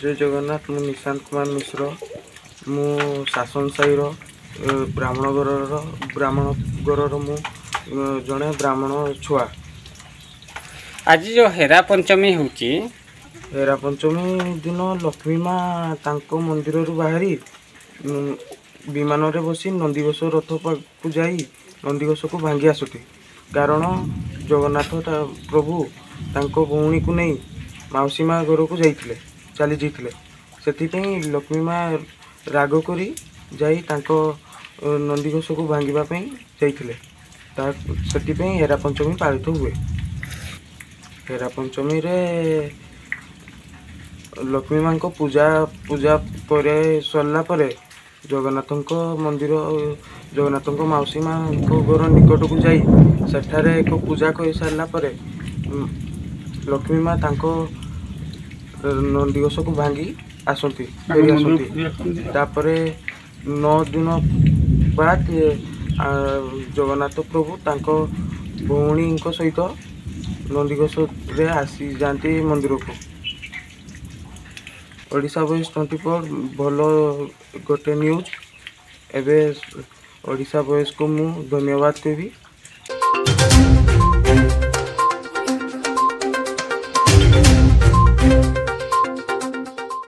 ଜୟ ଜଗନ୍ନାଥ ମୁଁ ନିଶାନ୍ତ କୁମାର ମିଶ୍ର ମୁଁ ଶାସନ ସାହିର ବ୍ରାହ୍ମଣ ଘରର ବ୍ରାହ୍ମଣ ଘରର ମୁଁ ଜଣେ ବ୍ରାହ୍ମଣ ଛୁଆ। ଆଜି ଯେଉଁ ହେରା ପଞ୍ଚମୀ ହେଉଛି ହେରା ପଞ୍ଚମୀ ଦିନ ଲକ୍ଷ୍ମୀ ମା ତାଙ୍କ ମନ୍ଦିରରୁ ବାହାରି ବିମାନରେ ବସି ନନ୍ଦିଘୋଷ ରଥ ପାଖକୁ ଯାଇ ନନ୍ଦିଘୋଷକୁ ଭାଙ୍ଗି ଆସୁଛି। କାରଣ ଜଗନ୍ନାଥ ପ୍ରଭୁ ତାଙ୍କ ଭଉଣୀକୁ ନେଇ ମାଉସୀ ମା ଘରକୁ ଯାଇଥିଲେ। ଚାଲି ଯାଇଥିଲେ। ସେଥିପାଇଁ ଲକ୍ଷ୍ମୀ ମା ରାଗ କରି ଯାଇ ତାଙ୍କ ଅ, ନନ୍ଦିଘୋଷକୁ ଭାଙ୍ଗିବା ପାଇଁ ଯାଇଥିଲେ। ତା ସେଥିପାଇଁ ହେରା ପଞ୍ଚମୀ ପାଳିତ ହୁଏ। ହେରା ପଞ୍ଚମୀରେ ଲକ୍ଷ୍ମୀ ମାଙ୍କ ପୂଜା ପୂଜା ପରେ ସରିଲା ପରେ ଜଗନ୍ନାଥଙ୍କ ମନ୍ଦିର ଜଗନ୍ନାଥଙ୍କ ମାଉସୀ ମାଙ୍କ ଘର ନିକଟକୁ ଯାଇ ସେଠାରେ ଏକ ପୂଜା କରିସାରିଲା ପରେ ଉଁ, ଲକ୍ଷ୍ମୀ ମା ତାଙ୍କ ଅ, ନନ୍ଦିଘୋଷକୁ ଭାଙ୍ଗି ଆସନ୍ତି ଫେରି ଆସନ୍ତି। ତାପରେ ନଅ ଦିନ ବାଦ ଆ, ଜଗନ୍ନାଥ ପ୍ରଭୁ ତାଙ୍କ ଭଉଣୀଙ୍କ ସହିତ ନନ୍ଦିଘୋଷରେ ଆସିଯାଆନ୍ତି ମନ୍ଦିରକୁ। ଓଡ଼ିଶା ଭଏସ୍ ଟ୍ୱେଣ୍ଟି ଫୋର୍ ଭଲ ଗୋଟେ ନ୍ୟୁଜ୍। ଏବେ ଓଡ଼ିଶା ଭଏସ୍କୁ ମୁଁ ଧନ୍ୟବାଦ ଦେବି।